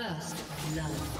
First blood.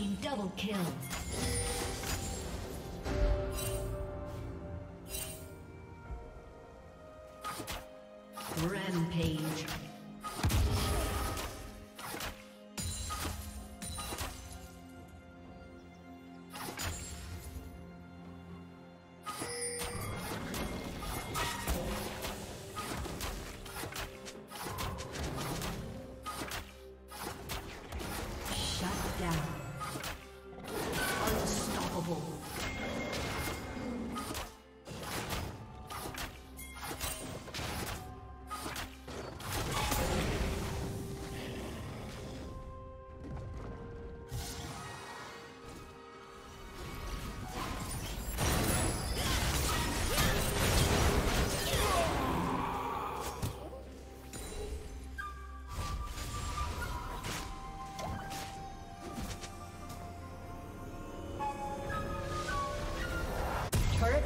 Team double kill.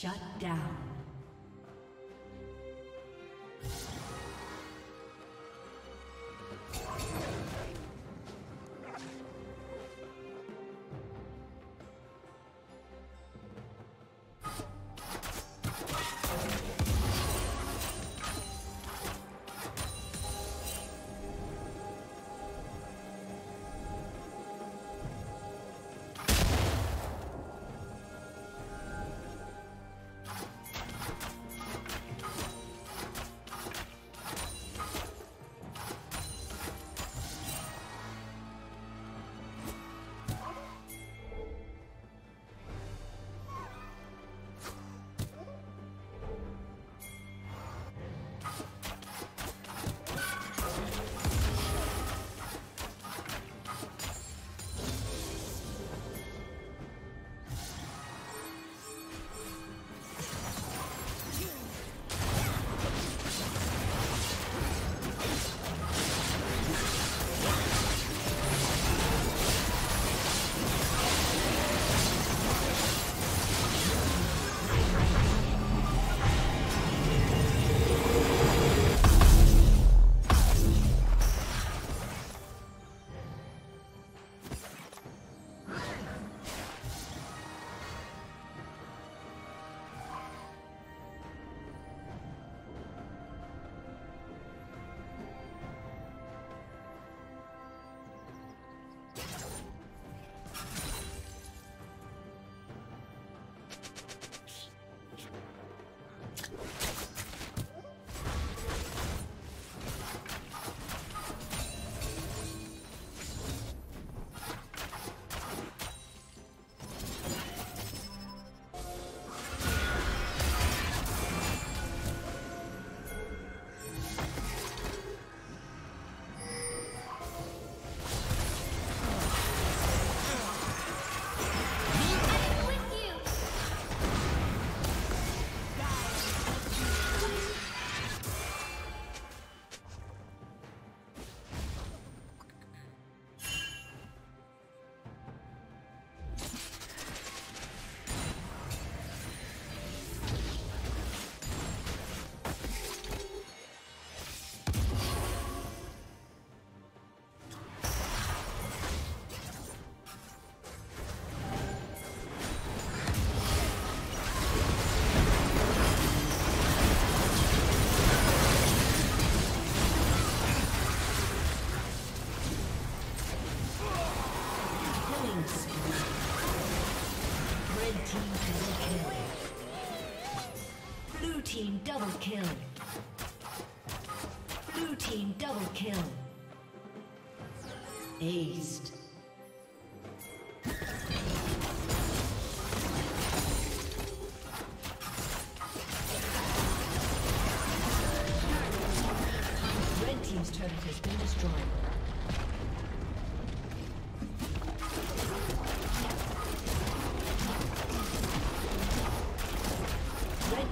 Shut down.